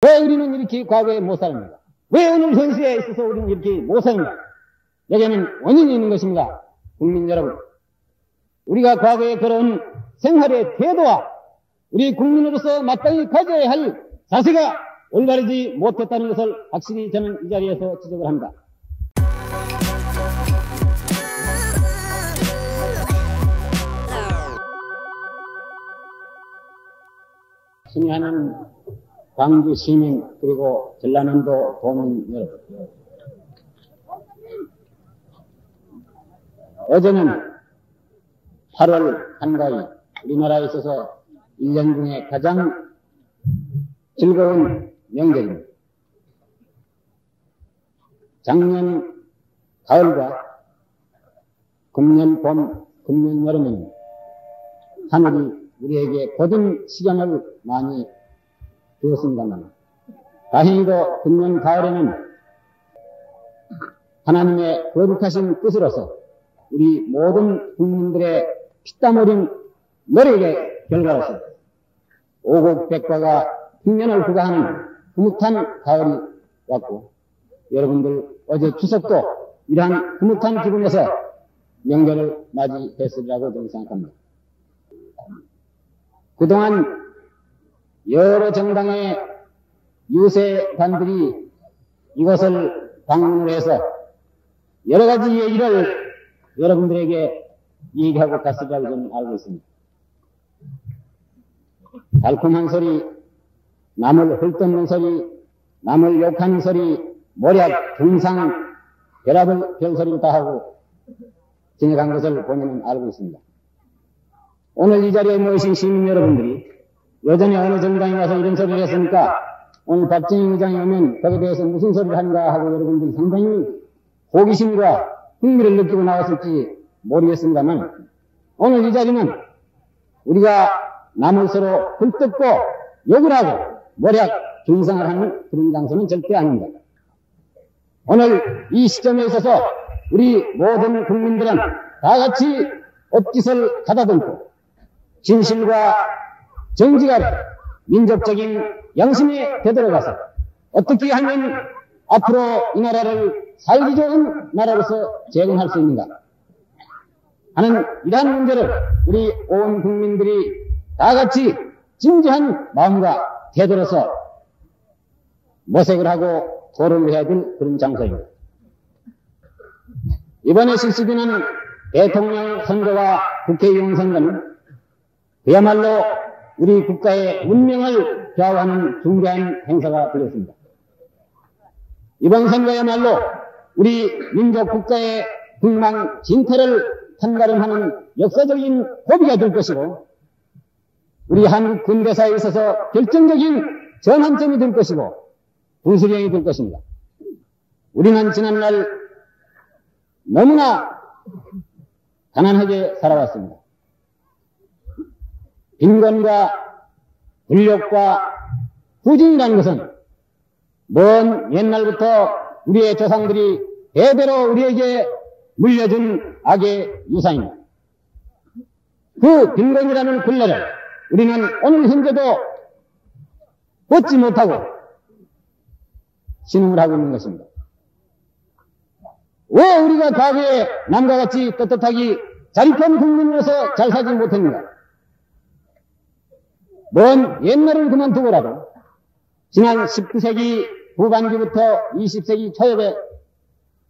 왜 우리는 이렇게 과거에 못 살았는가? 왜 오늘 현실에 있어서 우리는 이렇게 못 사는가? 여기에는 원인이 있는 것입니다. 국민 여러분. 우리가 과거에 그런 생활의 태도와 우리 국민으로서 마땅히 가져야 할 자세가 올바르지 못했다는 것을 확실히 저는 이 자리에서 지적을 합니다. 신의하는 광주 시민 그리고 전라남도 도민 여러분 어제는 8월 한가위 우리나라에 있어서 1년 중에 가장 즐거운 명절입니다. 작년 가을과 금년 봄, 금년 여름에는 하늘이 우리에게 고든 시간을 많이 주었습니다만 다행히도 금년 가을에는 하나님의 거룩하신 뜻으로서 우리 모든 국민들의 피땀 어린 노력의 결과로서 오곡 백과가 풍년을 구가하는 흐뭇한 가을이 왔고 여러분들 어제 추석도 이러한 흐뭇한 기분에서 명절을 맞이했으리라고 저는 생각합니다. 그동안 여러 정당의 유세단들이 이것을 방문을 해서 여러 가지 얘기를 여러분들에게 얘기하고 갔으리라고 저는 알고 있습니다. 달콤한 소리, 남을 헐뜯는 소리, 남을 욕하는 소리, 모략, 등상, 결합을, 별소리를 다 하고 지내간 것을 본인은 알고 있습니다. 오늘 이 자리에 모이신 시민 여러분들이 여전히 어느 정당에 와서 이런 소리를 했으니까 오늘 박정희 의장이 오면 거기에 대해서 무슨 소리를 하는가 하고 여러분들이 상당히 호기심과 흥미를 느끼고 나왔을지 모르겠습니다만 오늘 이 자리는 우리가 남을 서로 hul뜯고 욕을 하고 모략 중상을 하는 그런 장소는 절대 아닙니다. 오늘 이 시점에 있어서 우리 모든 국민들은 다 같이 옷깃을 가다듬고 진실과 정직한 민족적인 양심에 되돌아가서 어떻게 하면 앞으로 이 나라를 살기 좋은 나라로서 제공할 수 있는가 하는 이러한 문제를 우리 온 국민들이 다 같이 진지한 마음과 태도로서 모색을 하고 토론을 해야 될 그런 장소입니다. 이번에 실시되는 대통령 선거와 국회의원 선거는 그야말로 우리 국가의 운명을 좌우하는 중대한 행사가 되었습니다. 이번 선거야말로 우리 민족 국가의 흥망 진퇴를 판가름하는 역사적인 고비가 될 것이고 우리 한국 군대사에 있어서 결정적인 전환점이 될 것이고 분수령이 될 것입니다. 우리는 지난날 너무나 가난하게 살아왔습니다. 빈곤과 불력과 후진이라는 것은 먼 옛날부터 우리의 조상들이 대대로 우리에게 물려준 악의 유산입니다. 그 빈곤이라는 굴레를 우리는 오늘 현재도 벗지 못하고 신음을 하고 있는 것입니다. 왜 우리가 과거에 남과 같이 떳떳하게 자립한 국민으로서 잘 살지 못했는가? 먼 옛날을 그만두고라도 지난 19세기 후반기부터 20세기 초엽에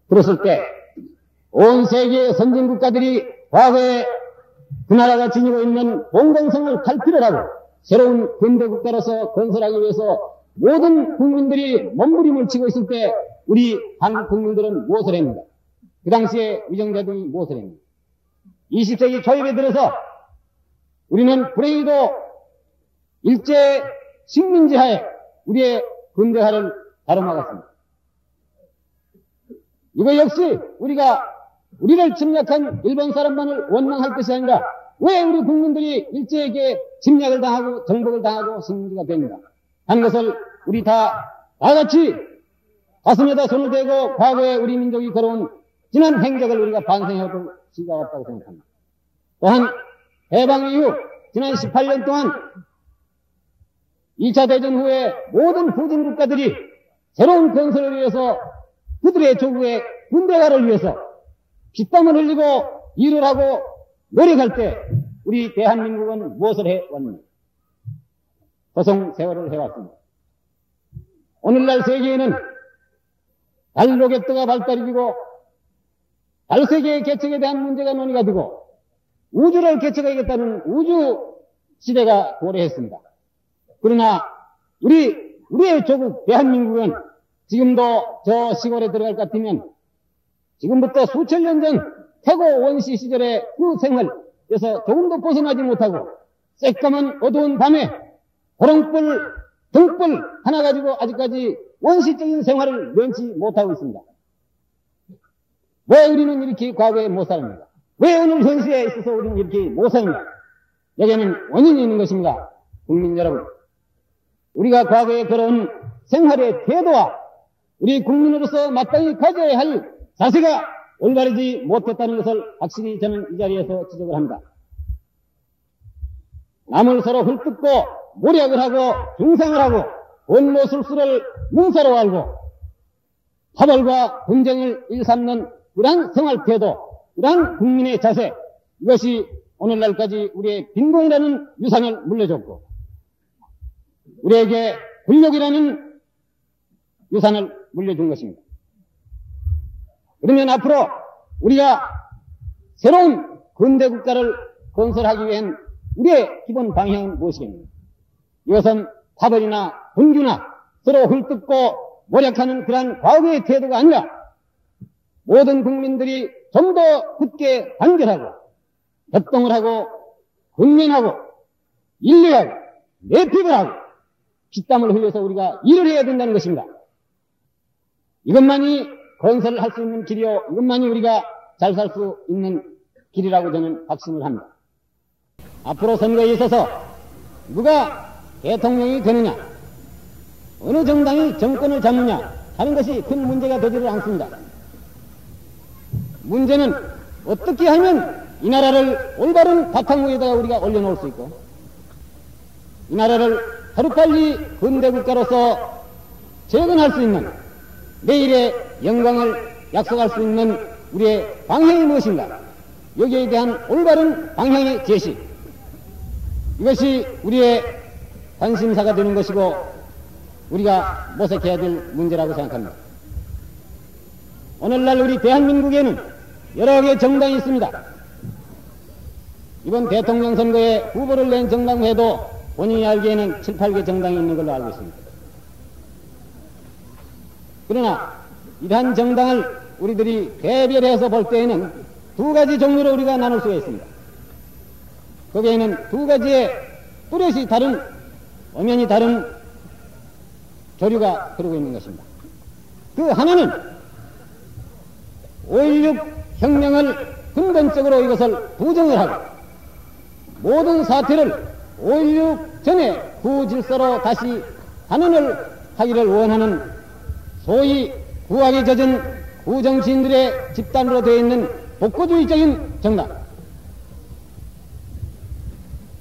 들었을 때 온 세계 선진 국가들이 과거에 그 나라가 지니고 있는 공동성을 탈피를 하고 새로운 근대 국가로서 건설하기 위해서 모든 국민들이 몸부림을 치고 있을 때 우리 한국 국민들은 무엇을 했는가? 그 당시에 위정자들이 무엇을 했는가? 20세기 초입에 들어서 우리는 불행히도 일제 식민지 하에 우리의 근대화를 다뤄나갔습니다. 이거 역시 우리가 우리를 침략한 일본 사람만을 원망할 것이 아니라 왜 우리 국민들이 일제에게 침략을 당하고 정복을 당하고 식민지가 됩니다. 한 것을 우리 다, 다 같이 가슴에다 손을 대고 과거에 우리 민족이 걸어온 지난 행적을 우리가 반성해볼 시가 없다고 생각합니다. 또한 해방 이후 지난 18년 동안 2차 대전 후에 모든 후진 국가들이 새로운 건설을 위해서 그들의 조국의 군대화를 위해서 핏땀을 흘리고 일을 하고 노력할 때 우리 대한민국은 무엇을 해왔는가? 고성 세월을 해왔습니다. 오늘날 세계에는 달 로켓트가 발달이 되고 달 세계의 개척에 대한 문제가 논의가 되고 우주를 개척하겠다는 우주 시대가 도래했습니다. 그러나 우리 우리의 조국 대한민국은 지금도 저 시골에 들어갈 것 같으면 지금부터 수천 년 전 태고 원시 시절의 그 생활에서 조금도 벗어나지 못하고 새까만 어두운 밤에 호롱불, 등불 하나 가지고 아직까지 원시적인 생활을 면치 못하고 있습니다. 왜 우리는 이렇게 과거에 못 살았는가? 왜 오늘 현실에 있어서 우리는 이렇게 못 사는가? 여기에는 원인이 있는 것입니다. 국민 여러분. 우리가 과거에 그런 생활의 태도와 우리 국민으로서 마땅히 가져야 할 자세가 올바르지 못했다는 것을 확실히 저는 이 자리에서 지적을 합니다. 남을 서로 hul뜯고 모략을 하고 중상을 하고 원로 술수를 문서로 알고 파벌과 분쟁을 일삼는 그러한 생활 태도, 그러한 국민의 자세, 이것이 오늘날까지 우리의 빈곤이라는 유산을 물려줬고, 우리에게 권력이라는 유산을 물려준 것입니다. 그러면 앞으로 우리가 새로운 근대 국가를 건설하기 위한 우리의 기본 방향은 무엇이겠습니까? 이것은 파벌이나 분규나 서로 hul뜯고 모략하는 그러한 과거의 태도가 아니라 모든 국민들이 좀 더 굳게 단결하고 협동을 하고 군민하고 인류하고 내핍을 하고 피땀을 흘려서 우리가 일을 해야 된다는 것입니다. 이것만이 건설을 할 수 있는 길이요. 이것만이 우리가 잘 살 수 있는 길이라고 저는 확신을 합니다. 앞으로 선거에 있어서 누가 대통령이 되느냐, 어느 정당이 정권을 잡느냐 하는 것이 큰 문제가 되지를 않습니다. 문제는 어떻게 하면 이 나라를 올바른 바탕 위에다가 우리가 올려놓을 수 있고, 이 나라를 하루빨리 근대국가로서 재건할 수 있는 내일의 영광을 약속할 수 있는 우리의 방향이 무엇인가? 여기에 대한 올바른 방향의 제시. 이것이 우리의 관심사가 되는 것이고 우리가 모색해야 될 문제라고 생각합니다. 오늘날 우리 대한민국에는 여러 개의 정당이 있습니다. 이번 대통령 선거에 후보를 낸 정당 외에도 본인이 알기에는 7, 8개 정당이 있는 걸로 알고 있습니다. 그러나 이러한 정당을 우리들이 개별해서 볼 때에는 두 가지 종류로 우리가 나눌 수가 있습니다. 거기에는 두 가지의 뚜렷이 다른, 엄연히 다른 조류가 흐르고 있는 것입니다. 그 하나는 5.16 혁명을 근본적으로 이것을 부정을 하고 모든 사태를 5.16 전에 구질서로 다시 환원을 하기를 원하는 소위 구악에 젖은 구정치인들의 집단으로 되어 있는 복고주의적인 정당.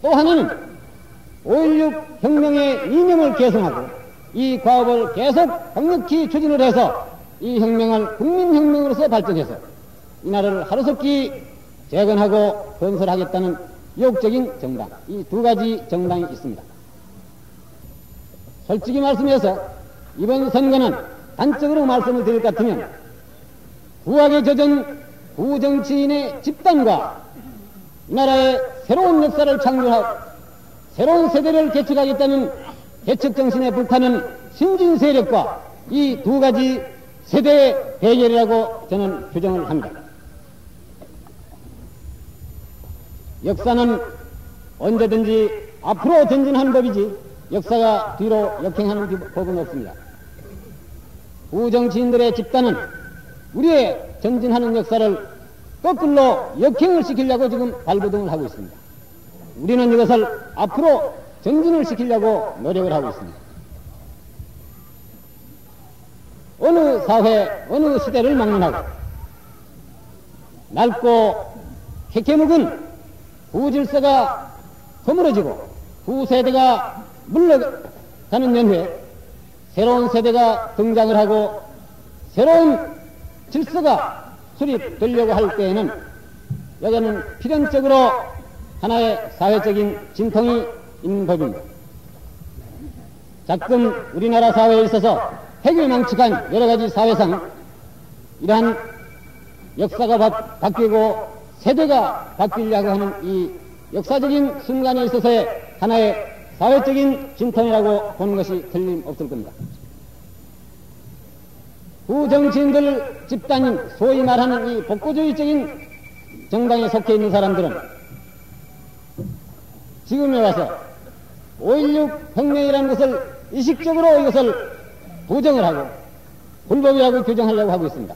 또 하나는 5.16 혁명의 이념을 계승하고 이 과업을 계속 강력히 추진을 해서 이 혁명을 국민혁명으로서 발전해서 이 나라를 하루속히 재건하고 건설하겠다는 의욕적인 정당. 이 두 가지 정당이 있습니다. 솔직히 말씀해서 이번 선거는 단적으로 말씀을 드릴 것 같으면 구악에 젖은 구정치인의 집단과 이 나라의 새로운 역사를 창조하고 새로운 세대를 개척하겠다는 개척 정신에 불타는 신진 세력과 이 두 가지 세대의 대결이라고 저는 규정을 합니다. 역사는 언제든지 앞으로 전진하는 법이지 역사가 뒤로 역행하는 법은 없습니다. 부정치인들의 집단은 우리의 전진하는 역사를 거꾸로 역행을 시키려고 지금 발부등을 하고 있습니다. 우리는 이것을 앞으로 전진을 시키려고 노력을 하고 있습니다. 어느 사회, 어느 시대를 막론하고 낡고 캐캐묵은 부질서가 허물어지고 부세대가 물러 가는 연후에 새로운 세대가 등장을 하고 새로운 질서가 수립되려고 할 때에는 여기는 필연적으로 하나의 사회적인 진통이 있는 법입니다. 작금 우리나라 사회에 있어서 해결망측한 여러 가지 사회상 이러한 역사가 바, 뀌고 세대가 바뀌려고 하는 이 역사적인 순간에 있어서의 하나의 사회적인 진통이라고 보는 것이 틀림없을 겁니다. 부정치인들 집단인 소위 말하는 이 복고주의적인 정당에 속해 있는 사람들은 지금에 와서 5.16 혁명이라는 것을 의식적으로 이것을 부정을 하고 불법이라고 규정하려고 하고 있습니다.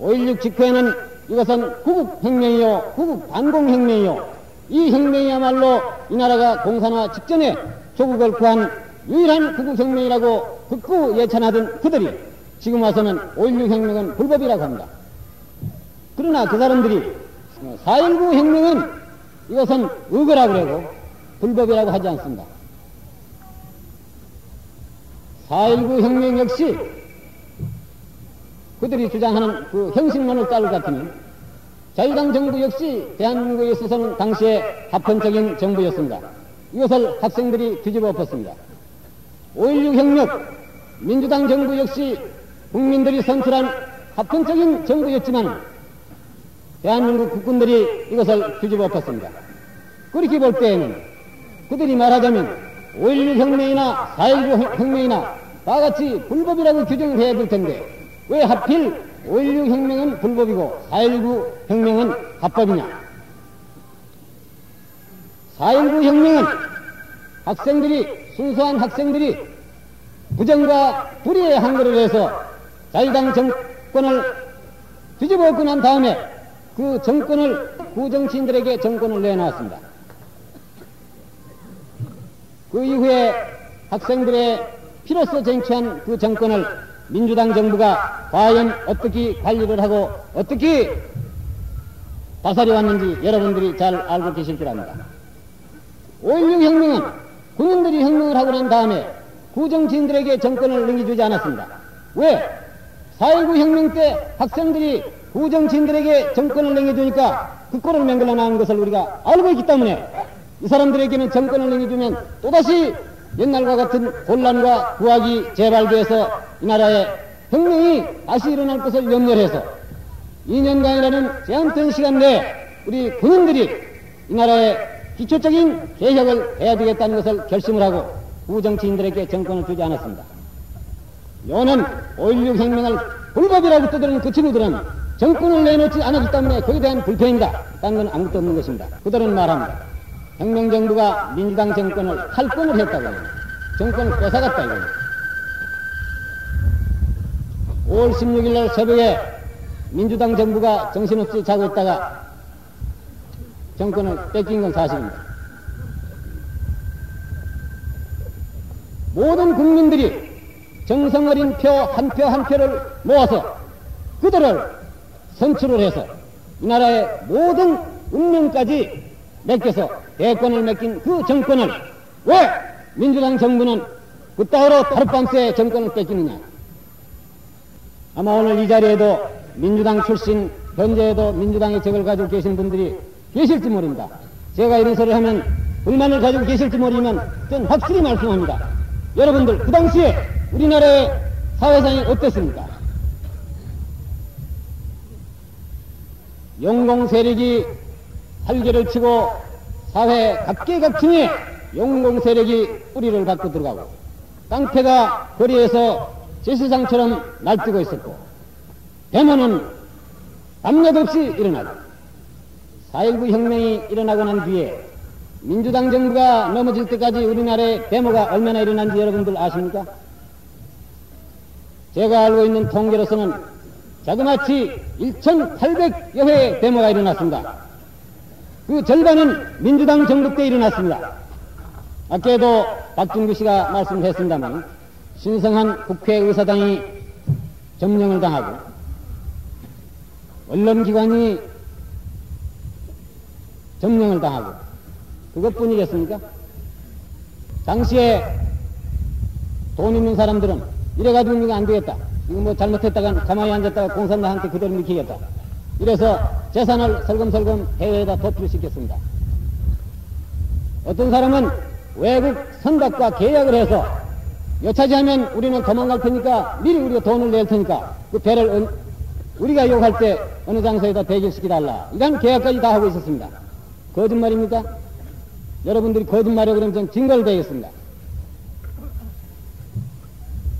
5.16 직후에는 이것은 구국혁명이요, 구국반공혁명이요, 이 혁명이야말로 이 나라가 공산화 직전에 조국을 구한 유일한 구국혁명이라고 극구 예찬하던 그들이 지금 와서는 5.16 혁명은 불법이라고 합니다. 그러나 그 사람들이 4.19 혁명은 이것은 의거라고 그러고 불법이라고 하지 않습니다. 4.19 혁명 역시 그들이 주장하는 그 형식론을 따를 것 같으면 자유당 정부 역시 대한민국에 있어서는 당시에 합헌적인 정부였습니다. 이것을 학생들이 뒤집어 엎었습니다. 5.16 혁명, 민주당 정부 역시 국민들이 선출한 합헌적인 정부였지만 대한민국 국군들이 이것을 뒤집어 엎었습니다. 그렇게 볼 때에는 그들이 말하자면 5.16 혁명이나 4.19 혁명이나 다 같이 불법이라고 규정해야 될 텐데 왜 하필 5.16 혁명은 불법이고 4.19 혁명은 합법이냐? 4.19 혁명은 학생들이 순수한 학생들이 부정과 불의의 한거를 해서 자유당 정권을 뒤집어 엎고 난 다음에 그 정권을 구정치인들에게 정권을 내놓았습니다. 그 이후에 학생들의 피로써 쟁취한 그 정권을 민주당 정부가 과연 어떻게 관리를 하고 어떻게 다살이 왔는지 여러분들이 잘 알고 계실 줄 압니다. 5.16 혁명은 군인들이 혁명을 하고 난 다음에 구정치인들에게 정권을 넘겨주지 않았습니다. 왜? 4.19 혁명 때 학생들이 구정치인들에게 정권을 넘겨주니까 그 꼴을 맹글러 나온 것을 우리가 알고 있기 때문에 이 사람들에게는 정권을 넘겨주면 또다시 옛날과 같은 혼란과 구악이 재발돼서 이 나라에 혁명이 다시 일어날 것을 염려해서 2년간이라는 제한된 시간 내에 우리 군인들이 이 나라에 기초적인 개혁을 해야 되겠다는 것을 결심을 하고 부정치인들에게 정권을 주지 않았습니다. 요는 5.16 혁명을 불법이라고 떠드는 그 친구들은 정권을 내놓지 않았기 때문에 거기에 대한 불평입니다. 다른 건 아무것도 없는 것입니다. 그들은 말합니다. 혁명정부가 민주당 정권을 탈권을 했다고 합니다. 정권을 뺏어갔다 이거예요. 5월 16일 날 새벽에 민주당 정부가 정신없이 자고 있다가 정권을 뺏긴 건 사실입니다. 모든 국민들이 정성어린 표 한 표 한 표를 모아서 그들을 선출을 해서 이 나라의 모든 운명까지 맡겨서 대권을 맡긴 그 정권을 왜 민주당 정부는 그따위로 하룻밤새 정권을 뺏기느냐. 아마 오늘 이 자리에도 민주당 출신 현재에도 민주당의 적을 가지고 계신 분들이 계실지 모릅니다. 제가 이런 소리를 하면 불만을 가지고 계실지 모르지만 전 확실히 말씀합니다. 여러분들 그 당시에 우리나라의 사회상이 어땠습니까? 영공 세력이 활개를 치고 사회 각계각층에 영공 세력이 뿌리를 갖고 들어가고 깡패가 거리에서 제사장처럼 날뛰고 있었고 데모는 밤낮 없이 일어나고 4.19 혁명이 일어나고 난 뒤에 민주당 정부가 넘어질 때까지 우리나라의 데모가 얼마나 일어난지 여러분들 아십니까? 제가 알고 있는 통계로서는 자그마치 1,800여 회의 데모가 일어났습니다. 그 절반은 민주당 정부 때 일어났습니다. 아까도 박준규 씨가 말씀을 했습니다만 신성한 국회의사당이 점령을 당하고 언론기관이 점령을 당하고 그것뿐이겠습니까? 당시에 돈 있는 사람들은 이래가지고 이거 안 되겠다. 이거 뭐 잘못했다가 가만히 앉았다가 공산당한테 그대로 미키겠다. 이래서 재산을 설금설금 해외에다 도피를 시켰습니다. 어떤 사람은 외국 선박과 계약을 해서 여차지하면 우리는 도망갈 테니까 미리 우리가 돈을 낼 테니까 그 배를 우리가 욕할 때 어느 장소에다 대기시켜달라. 이런 계약까지 다 하고 있었습니다. 거짓말입니까? 여러분들이 거짓말이라고 그러면 전 증거를 대겠습니다.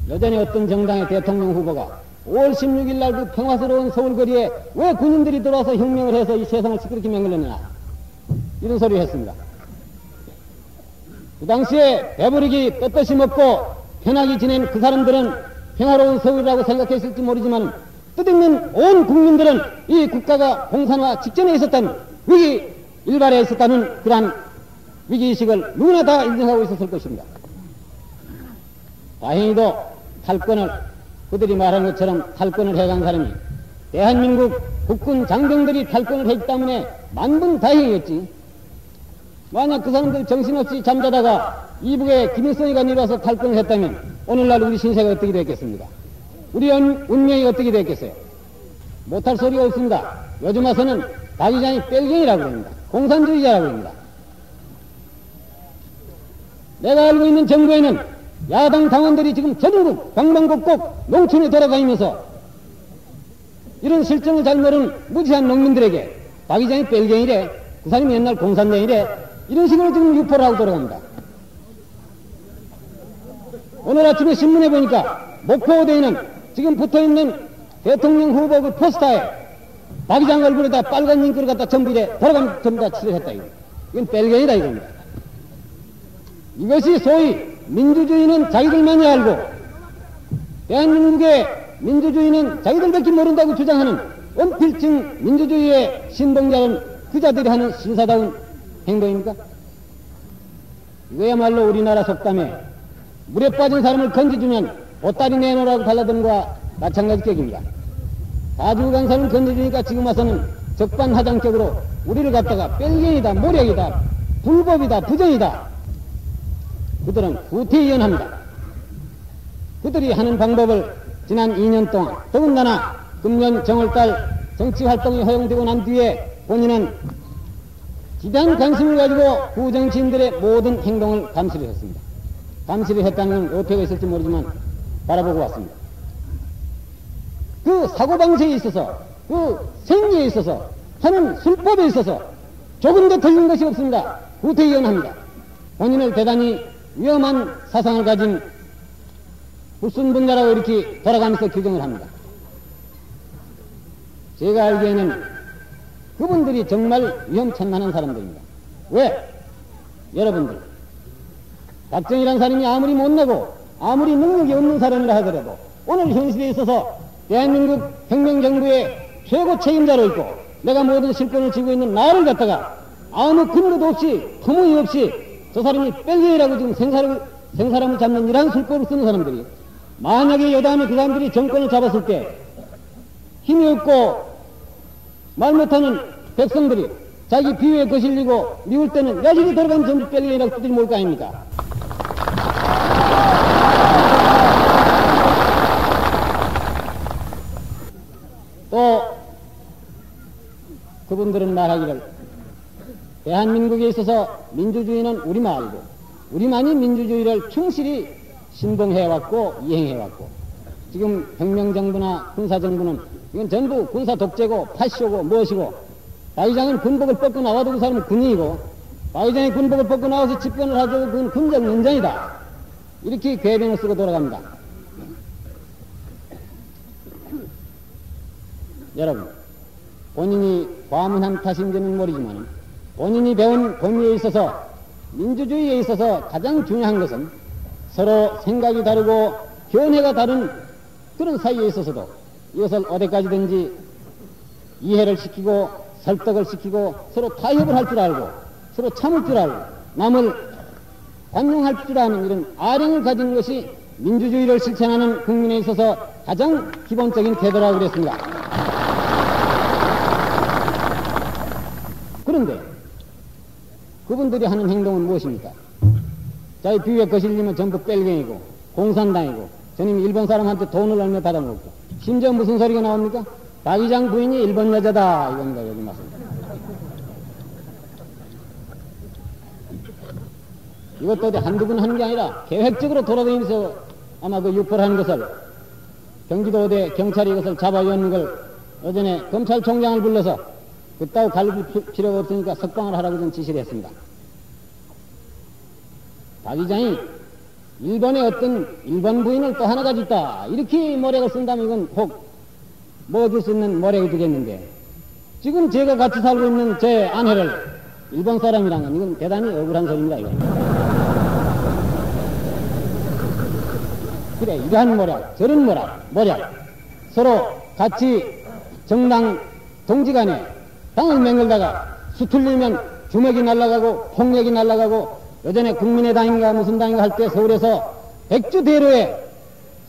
여전히 어떤 정당의 대통령 후보가 5월 16일 날 그 평화스러운 서울거리에 왜 군인들이 들어와서 혁명을 해서 이 세상을 시끄럽게 맹글렸느냐. 이런 소리를 했습니다. 그 당시에 배부르기 떳떳이 먹고 편하게 지낸 그 사람들은 평화로운 서울이라고 생각했을지 모르지만 뜻있는 온 국민들은 이 국가가 공산화 직전에 있었던 위기 일발에 있었다는 그러한 위기의식을 누구나 다 인정하고 있었을 것입니다. 다행히도 탈권을 그들이 말한 것처럼 탈권을 해간 사람이 대한민국 국군 장병들이 탈권을 했기 때문에 만분 다행이었지. 만약 그 사람들 정신없이 잠자다가 이북에 김일성이가 내려와서 탈권을 했다면 오늘날 우리 신세가 어떻게 됐겠습니까? 우리 운명이 어떻게 됐겠어요? 못할 소리가 없습니다. 요즘 와서는 박이장이 뺄갱이라고 합니다. 공산주의자라고 합니다. 내가 알고 있는 정부에는 야당 당원들이 지금 전국 방방곡곡 농촌에 돌아다니면서 이런 실정을 잘 모르는 무지한 농민들에게 박이장이 뺄갱이래 그 사람이 옛날 공산당이래 이런 식으로 지금 유포를 하고 돌아갑니다. 오늘 아침에 신문에 보니까 목포대에는 지금 붙어있는 대통령 후보 그 포스터에 박이장 얼굴에다 빨간 잉크를 갖다 전부 이래 돌아가면 전부 다 칠했다 이거. 이건 뺄갱이다 이겁니다. 이것이 소위 민주주의는 자기들만이 알고 대한민국의 민주주의는 자기들밖에 모른다고 주장하는 원필증 민주주의의 신봉자는 그자들이 하는 신사다운 행동입니까? 이거야말로 우리나라 속담에 물에 빠진 사람을 건져주면 보따리 내놓으라고 달라드는 것과 마찬가지 격입니다. 다 죽어간 사람을 건져주니까 지금 와서는 적반하장적으로 우리를 갖다가 뺄갱이다, 모략이다, 불법이다, 부정이다, 그들은 후퇴위원합니다. 그들이 하는 방법을 지난 2년 동안 더군다나 금년 정월달 정치활동이 허용되고 난 뒤에 본인은 기대한 관심을 가지고 부정치인들의 모든 행동을 감시를 했습니다. 감시를 했다는 건 어떻게 있을지 모르지만 바라보고 왔습니다. 그 사고방식에 있어서 그 생리에 있어서 하는 술법에 있어서 조금도 틀린 것이 없습니다. 후퇴위원합니다. 본인을 대단히 위험한 사상을 가진 불순 분자라고 이렇게 돌아가면서 규정을 합니다. 제가 알기에는 그분들이 정말 위험천만한 사람들입니다. 왜? 여러분들, 박정희란 사람이 아무리 못내고 아무리 능력이 없는 사람이라 하더라도 오늘 현실에 있어서 대한민국 혁명정부의 최고 책임자로 있고 내가 모든 실권을 쥐고 있는 나를 갖다가 아무 근거도 없이 터무니없이 저 사람이 뺄리라고 지금 생사를, 생사람을 잡는 이러한 술법을 쓰는 사람들이 만약에 여담에 그 사람들이 정권을 잡았을 때 힘이 없고 말 못하는 백성들이 자기 비위에 거실리고 미울 때는 야식이 들어가면 전부 뺄리라고 두들이 몰거 아닙니까? 또 그분들은 말하기를 대한민국에 있어서 민주주의는 우리말이고 우리만이 민주주의를 충실히 신봉해왔고 이행해왔고 지금 혁명정부나 군사정부는 이건 전부 군사 독재고 파쇼고 무엇이고 바이장은 군복을 벗고 나와도 그 사람은 군인이고 바이장이 군복을 벗고 나와서 집권을 하도 그건 군적 연장이다. 이렇게 괴변을 쓰고 돌아갑니다. 여러분 본인이 과문한 탓인지는 모르지만 본인이 배운 권위에 있어서 민주주의에 있어서 가장 중요한 것은 서로 생각이 다르고 견해가 다른 그런 사이에 있어서도 이것을 어디까지든지 이해를 시키고 설득을 시키고 서로 타협을 할 줄 알고 서로 참을 줄 알고 남을 관용할 줄 아는 이런 아령을 가진 것이 민주주의를 실천하는 국민에 있어서 가장 기본적인 태도라고 그랬습니다. 그분들이 하는 행동은 무엇입니까? 자기 뒤에 거실리면 전부 뺄갱이고 공산당이고 저님 일본 사람한테 돈을 얼마 받아먹고 심지어 무슨 소리가 나옵니까? 박 이장 부인이 일본 여자다 이겁니다 여기 말씀. 이것도 어디 한두 분 하는 게 아니라 계획적으로 돌아다니면서 아마 그 유포하는 것을 경기도 어디 경찰이 이것을 잡아였는 걸 어전에 검찰총장을 불러서 그따위 갈릴 필요가 없으니까 석방을 하라고 좀 지시를 했습니다. 박 이장이 일본의 어떤 일본 부인을 또 하나 가지고 있다. 이렇게 모략을 쓴다면 이건 혹 먹어줄 수 있는 모략이 되겠는데 지금 제가 같이 살고 있는 제 아내를 일본 사람이란 건 이건 대단히 억울한 소리입니다. 이건. 그래 이러한 모략 저런 모략 모략 서로 같이 정당 동지간에 당을 맹글다가 수틀리면 주먹이 날아가고 폭력이 날아가고 예전에 국민의당인가 무슨 당인가 할 때 서울에서 백주대로에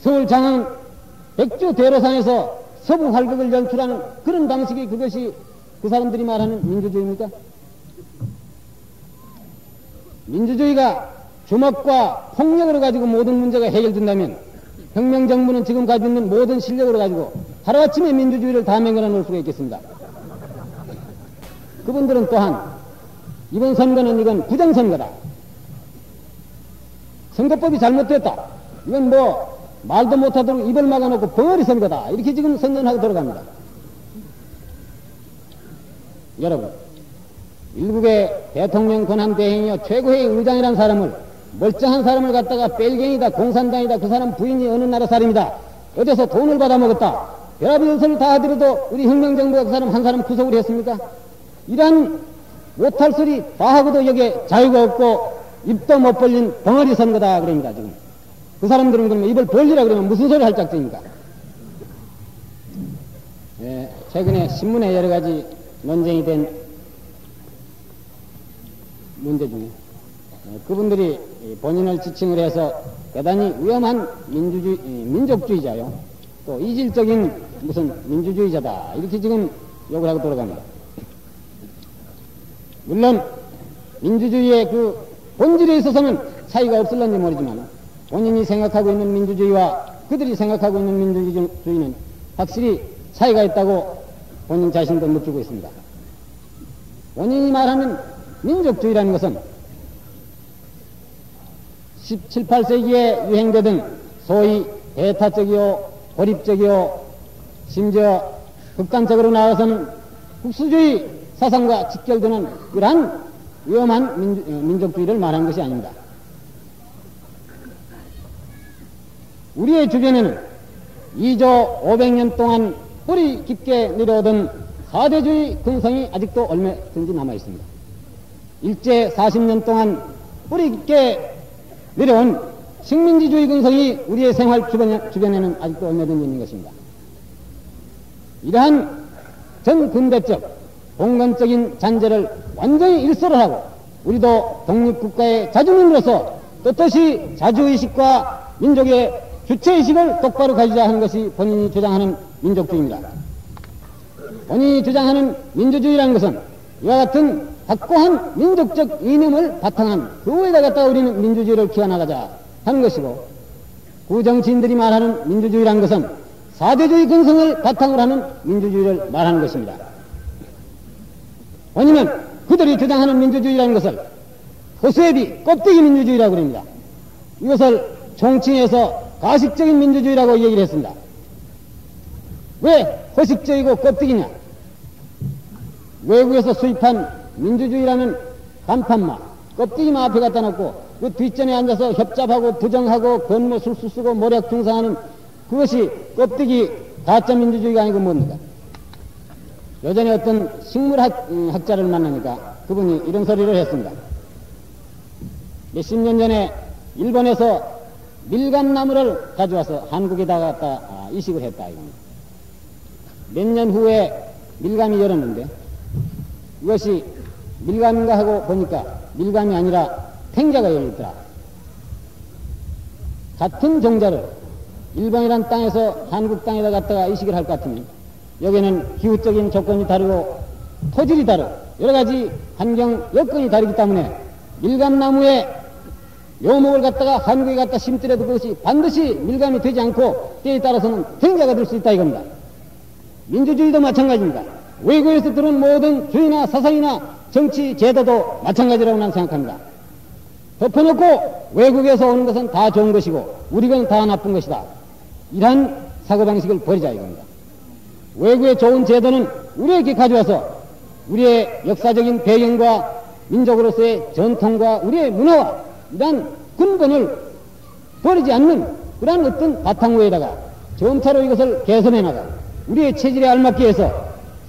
서울장은 백주대로상에서 서부 활극을 연출하는 그런 방식이 그것이 그 사람들이 말하는 민주주의입니까? 민주주의가 주먹과 폭력으로 가지고 모든 문제가 해결된다면 혁명정부는 지금 가지고 있는 모든 실력으로 가지고 하루아침에 민주주의를 다 맹글어 놓을 수가 있겠습니다. 그분들은 또한 이번 선거는 이건 부정선거다. 선거법이 잘못됐다. 이건 뭐 말도 못하도록 입을 막아놓고 벙어리 선거다. 이렇게 지금 선전하고 들어갑니다. 여러분, 일국의 대통령 권한 대행이요 최고의 의장이라는 사람을 멀쩡한 사람을 갖다가 뺄갱이다 공산당이다 그 사람 부인이 어느 나라 사람이다 어디서 돈을 받아먹었다 별합의 연설을 다 하더라도 우리 혁명정부가 그 사람 한 사람 구속을 했습니까? 이러한 못할 소리 다 하고도 여기에 자유가 없고 입도 못 벌린 덩어리 선 거다 그럽니다 지금 그 사람들은 그러면 입을 벌리라 그러면 무슨 소리 할 짝입니까? 예, 최근에 신문에 여러 가지 논쟁이 된 문제 중에 어, 그분들이 본인을 지칭을 해서 대단히 위험한 민주주의, 민족주의자요. 또 이질적인 무슨 민주주의자다. 이렇게 지금 욕을 하고 돌아갑니다. 물론 민주주의의 그 본질에 있어서는 차이가 없을런지 모르지만 본인이 생각하고 있는 민주주의와 그들이 생각하고 있는 민주주의는 확실히 차이가 있다고 본인 자신도 느끼고 있습니다. 본인이 말하는 민족주의라는 것은 17, 8세기에 유행되던 소위 대타적이요, 고립적이요, 심지어 극단적으로 나와서는 국수주의 사상과 직결되는 이러한 위험한 민주, 어, 민족주의를 말한 것이 아닙니다. 우리의 주변에는 2조 500년 동안 뿌리 깊게 내려오던 사대주의 근성이 아직도 얼마든지 남아 있습니다. 일제 40년 동안 뿌리 깊게 내려온 식민지주의 근성이 우리의 생활 주변에, 주변에는 아직도 얼마든지 있는 것입니다. 이러한 전 근대적 봉건적인 잔재를 완전히 일소를 하고 우리도 독립국가의 자주민으로서 떳떳이 자주의식과 민족의 주체의식을 똑바로 가지자 하는 것이 본인이 주장하는 민족주의입니다. 본인이 주장하는 민주주의라는 것은 이와 같은 확고한 민족적 이념을 바탕한 그 위에다 갖다 우리는 민주주의를 키워나가자 하는 것이고 구정치인들이 말하는 민주주의라는 것은 사대주의 근성을 바탕으로 하는 민주주의를 말하는 것입니다. 왜냐면 그들이 주장하는 민주주의라는 것을 호수애비 껍데기 민주주의라고 그럽니다. 이것을 총칭해서 가식적인 민주주의라고 얘기를 했습니다. 왜 허식적이고 껍데기냐? 외국에서 수입한 민주주의라는 간판마, 껍데기만 앞에 갖다 놓고 그 뒷전에 앉아서 협잡하고 부정하고 건모 술수 쓰고 모략 중상하는 그것이 껍데기 가짜 민주주의가 아니고 뭡니까? 여전히 어떤 식물학자를 음, 만나니까 그분이 이런 소리를 했습니다. 몇십 년 전에 일본에서 밀감나무를 가져와서 한국에다 갖다 아, 이식을 했다. 몇 년 후에 밀감이 열었는데 이것이 밀감인가 하고 보니까 밀감이 아니라 탱자가 열리더라. 같은 종자를 일본이란 땅에서 한국 땅에다 갖다가 이식을 할 것 같으면 여기는 기후적인 조건이 다르고 토질이 다르고 여러 가지 환경 여건이 다르기 때문에 밀감나무의 묘목을 갖다가 한국에 갖다 심더라도 그것이 반드시 밀감이 되지 않고 때에 따라서는 행자가 될 수 있다 이겁니다. 민주주의도 마찬가지입니다. 외국에서 들은 모든 주의나 사상이나 정치 제도도 마찬가지라고 나는 생각합니다. 덮어놓고 외국에서 오는 것은 다 좋은 것이고 우리 건 다 나쁜 것이다. 이러한 사고방식을 버리자 이겁니다. 외국의 좋은 제도는 우리에게 가져와서 우리의 역사적인 배경과 민족으로서의 전통과 우리의 문화와 이러한 근본을 버리지 않는 그러한 어떤 바탕 위에다가 점차로 이것을 개선해 나가 우리의 체질에 알맞게 해서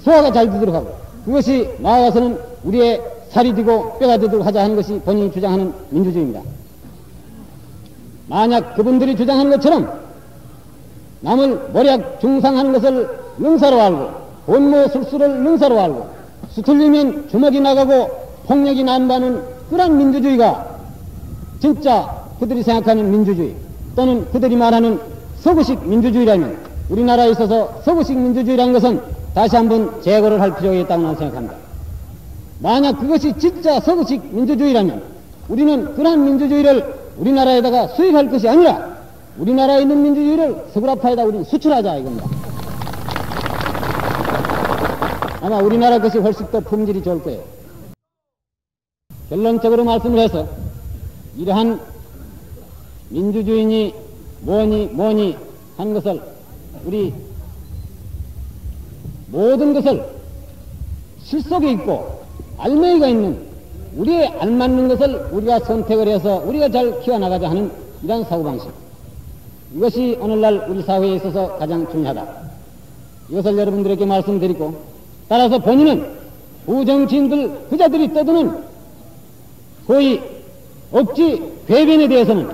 소화가 잘 되도록 하고 그것이 나아가서는 우리의 살이 되고 뼈가 되도록 하자 하는 것이 본인이 주장하는 민주주의입니다. 만약 그분들이 주장하는 것처럼 남을 머리약 중상하는 것을 능사로 알고 본모 술수를 능사로 알고 수틀리면 주먹이 나가고 폭력이 난다는 그런 민주주의가 진짜 그들이 생각하는 민주주의 또는 그들이 말하는 서구식 민주주의라면 우리나라에 있어서 서구식 민주주의라는 것은 다시 한번 재고를 할 필요가 있다고 나는 생각합니다. 만약 그것이 진짜 서구식 민주주의라면 우리는 그러한 민주주의를 우리나라에다가 수입할 것이 아니라 우리나라에 있는 민주주의를 서구라파에다 우리 수출하자 이겁니다. 아마 우리나라 것이 훨씬 더 품질이 좋을 거예요. 결론적으로 말씀을 해서 이러한 민주주의니 뭐니 뭐니 한 것을 우리 모든 것을 실속에 있고 알맹이가 있는 우리의 알맞는 것을 우리가 선택을 해서 우리가 잘 키워나가자 하는 이러한 사고방식. 이것이 오늘날 우리 사회에 있어서 가장 중요하다. 이것을 여러분들에게 말씀드리고 따라서 본인은 부정치인들 그자들이 떠드는 거의 억지 괴변에 대해서는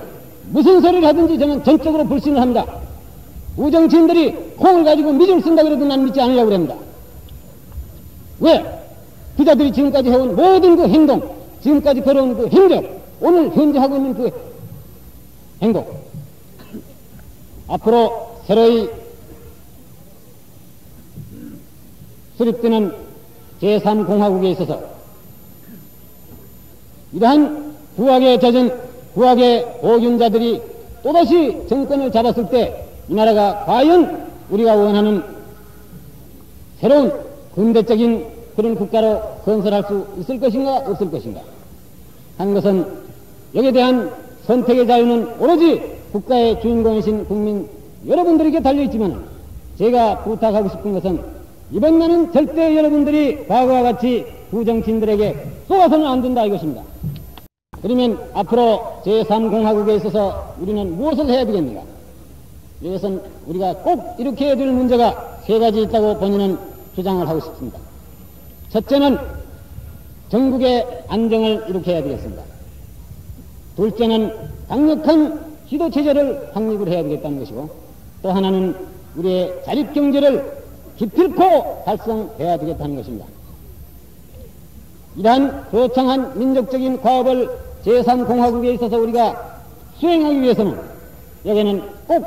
무슨 소리를 하든지 저는 전적으로 불신을 합니다. 부정치인들이 콩을 가지고 미줄 쓴다 그래도 난 믿지 않으려고 합니다. 왜? 그자들이 지금까지 해온 모든 그 행동, 지금까지 걸어온 그 행적, 오늘 현재 하고 있는 그 행동, 앞으로 새로이 수립되는 제3공화국에 있어서 이러한 부학에 젖은 부학의 보균자들이 또다시 정권을 잡았을 때 이 나라가 과연 우리가 원하는 새로운 근대적인 그런 국가로 건설할 수 있을 것인가 없을 것인가? 하는 것은 여기에 대한 선택의 자유는 오로지 국가의 주인공이신 국민 여러분들에게 달려있지만 제가 부탁하고 싶은 것은 이번만은 절대 여러분들이 과거와 같이 부정치인들에게 쏘아서는 안 된다 이것입니다. 그러면 앞으로 제3공화국에 있어서 우리는 무엇을 해야 되겠는가? 이것은 우리가 꼭 이렇게 해야 될 문제가 세 가지 있다고 본인은 주장을 하고 싶습니다. 첫째는 전국의 안정을 이렇게 해야 되겠습니다. 둘째는 강력한 지도체제를 확립을 해야 되겠다는 것이고 또 하나는 우리의 자립경제를 기필코 달성해야 되겠다는 것입니다. 이러한 거창한 민족적인 과업을 제3공화국에 있어서 우리가 수행하기 위해서는 여기는 꼭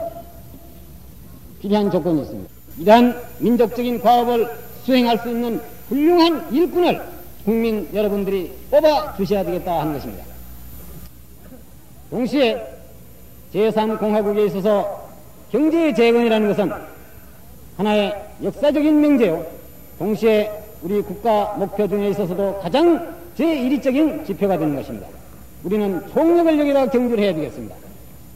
필요한 조건이 있습니다. 이러한 민족적인 과업을 수행할 수 있는 훌륭한 일꾼을 국민 여러분들이 뽑아 주셔야 되겠다 하는 것입니다. 동시에 제3공화국에 있어서 경제의 재건이라는 것은 하나의 역사적인 명제요. 동시에 우리 국가 목표 중에 있어서도 가장 제1위적인 지표가 되는 것입니다. 우리는 총력을 여기다 경주를 해야 되겠습니다.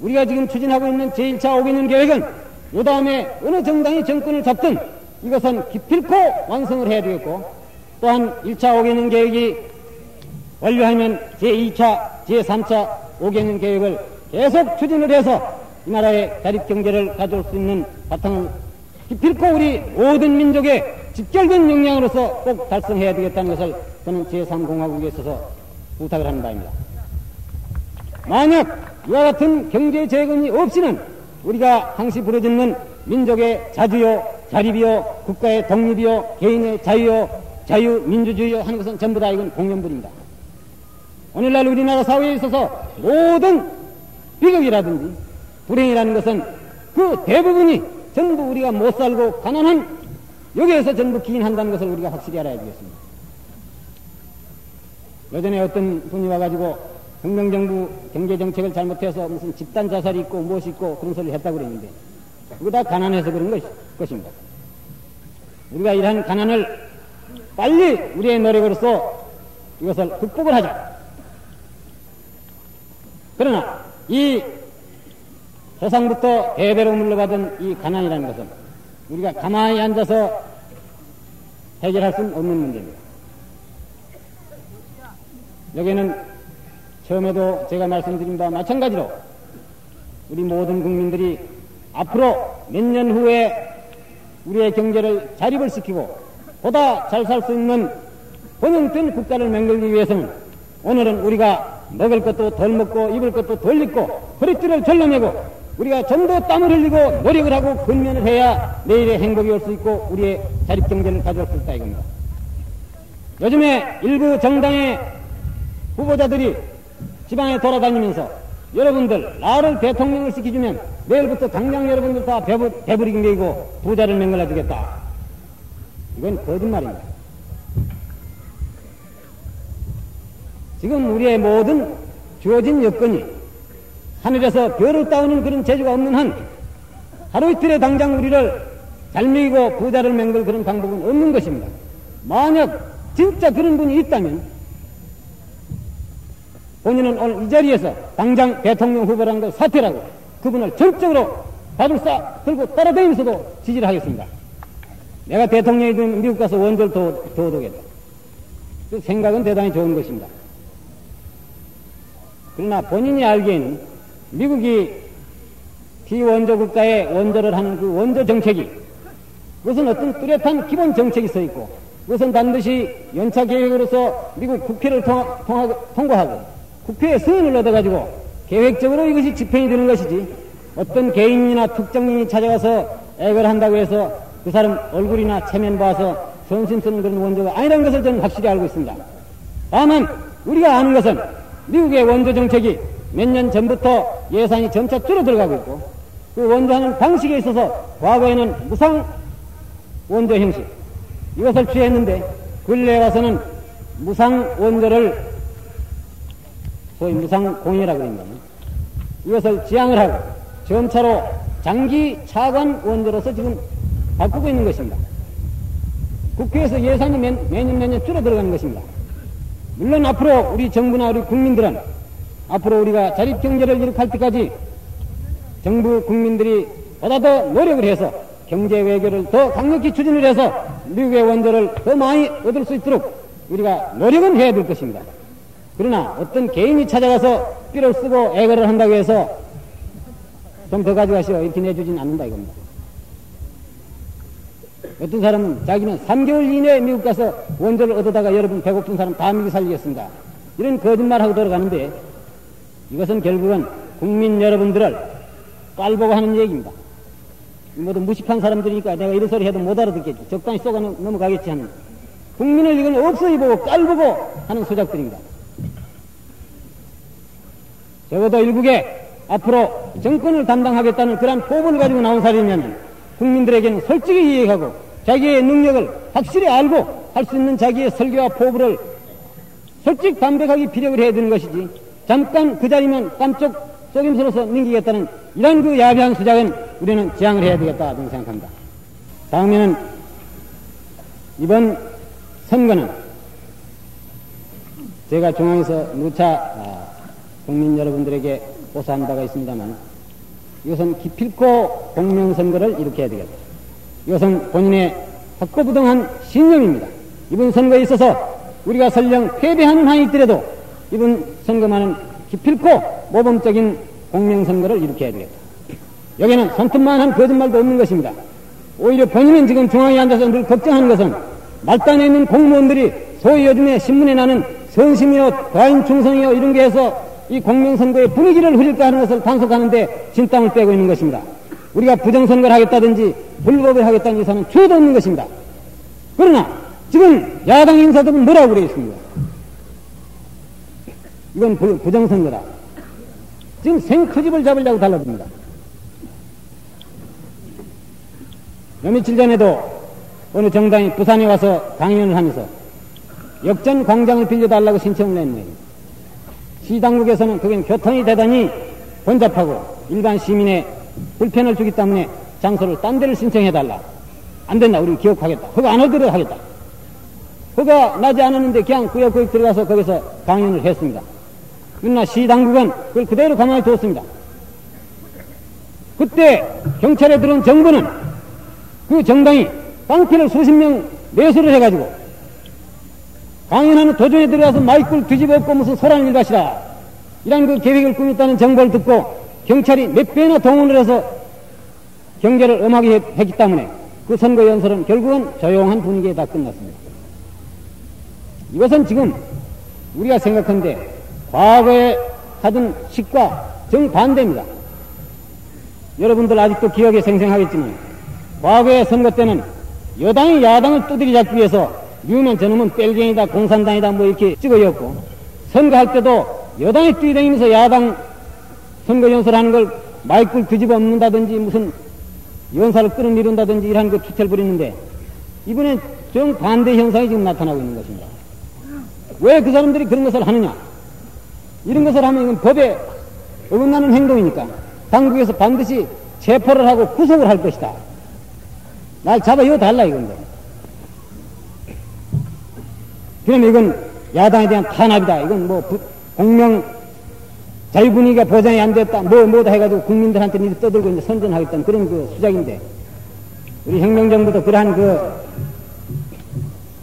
우리가 지금 추진하고 있는 제1차 5개년 계획은 이 다음에 어느 정당이 정권을 잡든 이것은 기필코 완성을 해야 되겠고 또한 1차 5개년 계획이 완료하면 제2차, 제3차 5개년 계획을 계속 추진을 해서 이 나라의 자립경제를 가져올 수 있는 바탕을 기필코 우리 모든 민족의 직결된 역량으로서 꼭 달성해야 되겠다는 것을 저는 제3공화국에 있어서 부탁을 하는 바입니다. 만약 이와 같은 경제 재건이 없이는 우리가 항시 부르짖는 민족의 자주요, 자립이요, 국가의 독립이요, 개인의 자유요, 자유민주주의요 하는 것은 전부 다 이건 공연불입니다. 오늘날 우리나라 사회에 있어서 모든 비극이라든지 불행이라는 것은 그 대부분이 전부 우리가 못 살고 가난한 여기에서 전부 기인한다는 것을 우리가 확실히 알아야 되겠습니다. 예전에 어떤 분이 와가지고 혁명정부 경제정책을 잘못해서 무슨 집단 자살이 있고 무엇이 있고 그런 소리를 했다고 그랬는데 그거 다 가난해서 그런 것, 것입니다. 우리가 이러한 가난을 빨리 우리의 노력으로서 이것을 극복을 하자. 그러나 이 세상부터 대대로 물러받은 이 가난이라는 것은 우리가 가만히 앉아서 해결할 수는 없는 문제입니다. 여기에는 처음에도 제가 말씀드린 바와 마찬가지로 우리 모든 국민들이 앞으로 몇 년 후에 우리의 경제를 자립을 시키고 보다 잘 살 수 있는 번영된 국가를 만들기 위해서는 오늘은 우리가 먹을 것도 덜 먹고 입을 것도 덜 입고 허리띠를 절러내고 우리가 전부 땀을 흘리고 노력을 하고 근면을 해야 내일의 행복이 올 수 있고 우리의 자립경제를 가져올 수 있다 이겁니다. 요즘에 일부 정당의 후보자들이 지방에 돌아다니면서 여러분들 나를 대통령을 시키주면 내일부터 당장 여러분들 다 배부, 배부리긴 게이고 부자를 맹글라 주겠다. 이건 거짓말입니다. 지금 우리의 모든 주어진 여건이 하늘에서 별을 따오는 그런 재주가 없는 한 하루 이틀에 당장 우리를 잘 먹이고 부자를 맹글 그런 방법은 없는 것입니다. 만약 진짜 그런 분이 있다면 본인은 오늘 이 자리에서 당장 대통령 후보라는 걸 사퇴라고 그분을 적극적으로 밥을 싸 들고 따라다니면서도 지지를 하겠습니다. 내가 대통령이 되면 미국 가서 원조를 오겠다. 그 생각은 대단히 좋은 것입니다. 그러나 본인이 알기에는 미국이 비원조 국가에 원조를 하는 그 원조 정책이 그것은 어떤 뚜렷한 기본 정책이 써 있고 그것은 반드시 연차 계획으로서 미국 국회를 통하, 통과하고 국회의 승인을 얻어가지고 계획적으로 이것이 집행이 되는 것이지 어떤 개인이나 특정인이 찾아가서 액을 한다고 해서 그 사람 얼굴이나 체면 봐서 선심 쓰는 그런 원조가 아니라는 것을 저는 확실히 알고 있습니다. 다만 우리가 아는 것은 미국의 원조 정책이 몇 년 전부터 예산이 점차 줄어들어가고 있고 그 원조하는 방식에 있어서 과거에는 무상 원조 형식 이것을 취했는데 근래에 와서는 무상 원조를 소위 무상 공이라고 합니다. 이것을 지향을 하고 점차로 장기 차관 원조로서 지금 바꾸고 있는 것입니다. 국회에서 예산이 매, 매년 매년 줄어들어가는 것입니다. 물론 앞으로 우리 정부나 우리 국민들은 앞으로 우리가 자립경제를 이룩할 때까지 정부 국민들이 보다 더 노력을 해서 경제 외교를 더 강력히 추진을 해서 미국의 원조를 더 많이 얻을 수 있도록 우리가 노력은 해야 될 것입니다. 그러나 어떤 개인이 찾아가서 삐를 쓰고 애거를 한다고 해서 좀 더 가져가시오 이렇게 내주진 않는다 이겁니다. 어떤 사람은 자기는 3개월 이내에 미국 가서 원조를 얻어다가 여러분 배고픈 사람 다 미국 살리겠습니다. 이런 거짓말하고 돌아가는데 이것은 결국은 국민 여러분들을 깔보고 하는 얘기입니다. 모두 무식한 사람들이니까 내가 이런 소리 해도 못 알아듣겠지. 적당히 쏘가 넘어가겠지 하는. 국민을 이건 없어이 보고 깔보고 하는 수작들입니다. 적어도 일국에 앞으로 정권을 담당하겠다는 그러한 포부를 가지고 나온 사람이면 국민들에게는 솔직히 이해하고 자기의 능력을 확실히 알고 할 수 있는 자기의 설계와 포부를 솔직 담백하게 피력을 해야 되는 것이지 잠깐 그 자리면 깜짝 속임수로서 넘기겠다는 이런 그 야비한 수작은 우리는 지향을 해야 되겠다 고 생각합니다. 다음에는 이번 선거는 제가 중앙에서 누차 아, 국민 여러분들에게 고사한 바가 있습니다만 이것은 기필코 공명선거를 일으켜야 되겠다. 이것은 본인의 확고부동한 신념입니다. 이번 선거에 있어서 우리가 설령 패배하는 한이 있더라도 이번 선거만은 기필코 모범적인 공명선거를 일으켜야 되겠다. 여기는 손톱만한 거짓말도 없는 것입니다. 오히려 본인은 지금 중앙에 앉아서 늘 걱정하는 것은 말단에 있는 공무원들이 소위 요즘에 신문에 나는 선심이요, 과인 충성이요, 이런 게 해서 이 공명선거의 분위기를 흐릴까 하는 것을 단속하는데 진땀을 빼고 있는 것입니다. 우리가 부정선거를 하겠다든지 불법을 하겠다는 의사는 주어도 없는 것입니다. 그러나 지금 야당 인사들은 뭐라고 그래 있습니까? 이건 부, 부정선거다. 지금 생크집을 잡으려고 달라듭니다. 몇 며칠 전에도 어느 정당이 부산에 와서 강연을 하면서 역전 광장을 빌려달라고 신청을 했네요. 시당국에서는 그게 교통이 대단히 번잡하고 일반 시민의 불편을 주기 때문에 장소를 딴 데를 신청해달라. 안 된다. 우리 기억하겠다. 허가 안 얻으려 하겠다. 허가 나지 않았는데 그냥 구역구역 들어가서 거기서 강연을 했습니다. 그러나 시당국은 그걸 그대로 가만히 두었습니다. 그때 경찰에 들어온 정부는 그 정당이 깡패를 수십 명 내수를 해가지고 강연하는 도중에 들어가서 마이크를 뒤집어 엎고 무슨 소란을 일가시라 이런 그 계획을 꾸몄다는 정보를 듣고 경찰이 몇 배나 동원을 해서 경계를 엄하게 했기 때문에 그 선거 연설은 결국은 조용한 분위기에 다 끝났습니다. 이것은 지금 우리가 생각하는데 과거에 하던 식과 정반대입니다. 여러분들 아직도 기억에 생생하겠지만 과거의 선거 때는 여당이 야당을 두드리 잡기 위해서 뉴면 저놈은 뺄갱이다 공산당이다 뭐 이렇게 찍어였고 선거할 때도 여당이 뛰어다니면서 야당 선거 연설하는 걸 마이크를 뒤집어 엎는다든지 무슨 연사를 끌어미룬다든지 이런 그 추태를 부리는데 이번엔 정반대 현상이 지금 나타나고 있는 것입니다. 왜 그 사람들이 그런 것을 하느냐? 이런 것을 하면 이건 법에 어긋나는 행동이니까 당국에서 반드시 체포를 하고 구속을 할 것이다. 날 잡아 이거 달라 이건데. 그러면 이건 야당에 대한 탄압이다. 이건 뭐 부, 공명 자유 분위기가 보장이 안 됐다. 뭐 뭐다 해가지고 국민들한테 이제 떠들고 이제 선전하겠다는 그런 그 수작인데 우리 혁명정부도 그러한 그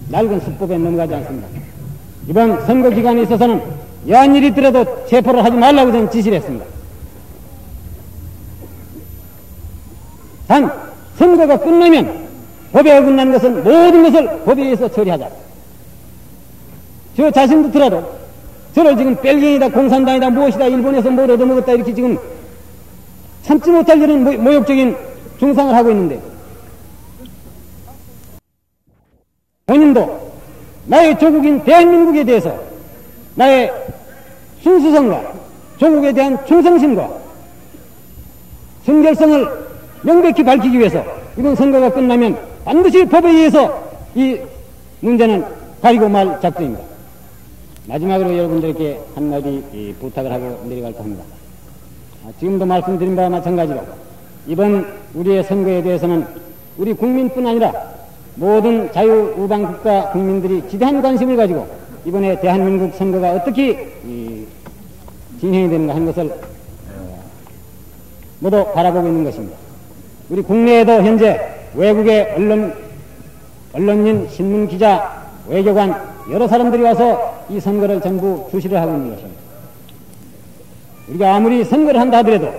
낡은 수법에 넘어가지 않습니다. 이번 선거 기간에 있어서는 야한 일이 있더라도 체포를 하지 말라고 저는 지시를 했습니다. 단 선거가 끝나면 법에 어긋난 것은 모든 것을 법에 의해서 처리하자. 저 자신도 들어도 저를 지금 벨기이다 공산당이다 무엇이다 일본에서 뭘 얻어먹었다 이렇게 지금 참지 못할 이런 모욕적인 중상을 하고 있는데 본인도 나의 조국인 대한민국에 대해서 나의 순수성과 조국에 대한 충성심과 순결성을 명백히 밝히기 위해서 이번 선거가 끝나면 반드시 법에 의해서 이 문제는 가리고 말 작전입니다. 마지막으로 여러분들께 한마디 부탁을 하고 내려갈까 합니다. 아, 지금도 말씀드린 바와 마찬가지로 이번 우리의 선거에 대해서는 우리 국민뿐 아니라 모든 자유우방 국가 국민들이 지대한 관심을 가지고 이번에 대한민국 선거가 어떻게 진행이 되는가 하는 것을 어, 모두 바라보고 있는 것입니다. 우리 국내에도 현재 외국의 언론, 언론인, 신문 기자, 외교관, 여러 사람들이 와서 이 선거를 전부 주시를 하고 있는 것입니다. 우리가 아무리 선거를 한다 하더라도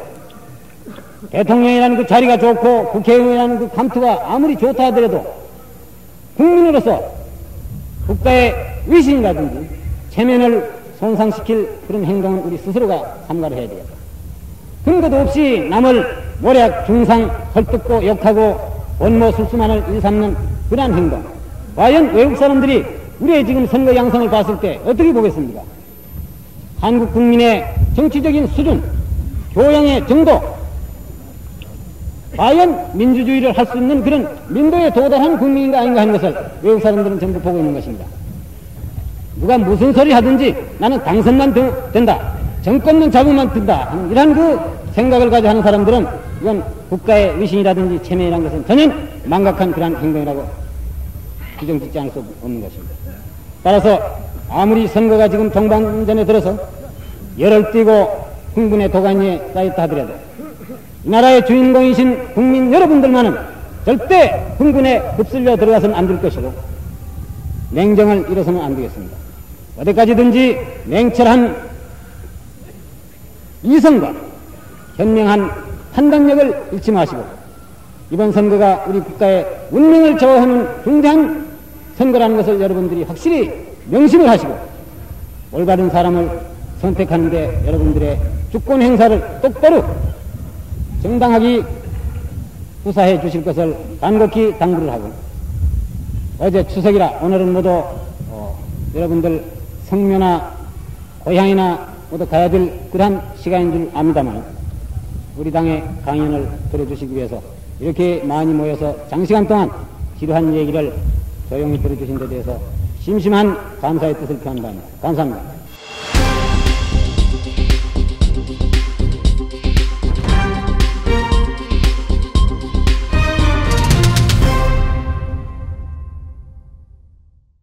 대통령이라는 그 자리가 좋고 국회의원이라는 그 감투가 아무리 좋다 하더라도 국민으로서 국가의 위신이라든지 체면을 손상시킬 그런 행동은 우리 스스로가 삼가를 해야 되겠다. 근거도 없이 남을 모략, 중상, 헐뜯고 욕하고 원모 술수만을 일삼는 그러한 행동. 과연 외국 사람들이 우리의 지금 선거 양상을 봤을 때 어떻게 보겠습니까? 한국 국민의 정치적인 수준, 교양의 정도, 과연 민주주의를 할 수 있는 그런 민도에 도달한 국민인가 아닌가 하는 것을 외국 사람들은 전부 보고 있는 것입니다. 누가 무슨 소리 하든지 나는 당선만 된다. 정권만 잡으면 된다. 이런 그 생각을 가지고 하는 사람들은 이건 국가의 위신이라든지 체면이라는 것은 전혀 망각한 그러한 행동이라고 규정 짓지 않을 수 없는 것입니다. 따라서 아무리 선거가 지금 동방전에 들어서 열을 띠고 흥분의 도가니에 쌓였다 하더라도 이 나라의 주인공이신 국민 여러분들만은 절대 흥분에 흡슬려 들어가서는 안 될 것이고 냉정을 잃어서는 안 되겠습니다. 어디까지든지 냉철한 이성과 현명한 판단력을 잃지 마시고 이번 선거가 우리 국가의 운명을 좌우하는 중대한 선거라는 것을 여러분들이 확실히 명심을 하시고 올바른 사람을 선택하는데 여러분들의 주권 행사를 똑바로 정당하게 후사해 주실 것을 간곡히 당부를 하고 어제 추석이라 오늘은 모두 어, 여러분들 성묘나 고향이나 모두 가야 될 그러한 시간인 줄 압니다만 우리 당의 강연을 들어주시기 위해서 이렇게 많이 모여서 장시간 동안 지루한 얘기를 조용히 들어주신 데 대해서 심심한 감사의 뜻을 표한다. 감사합니다.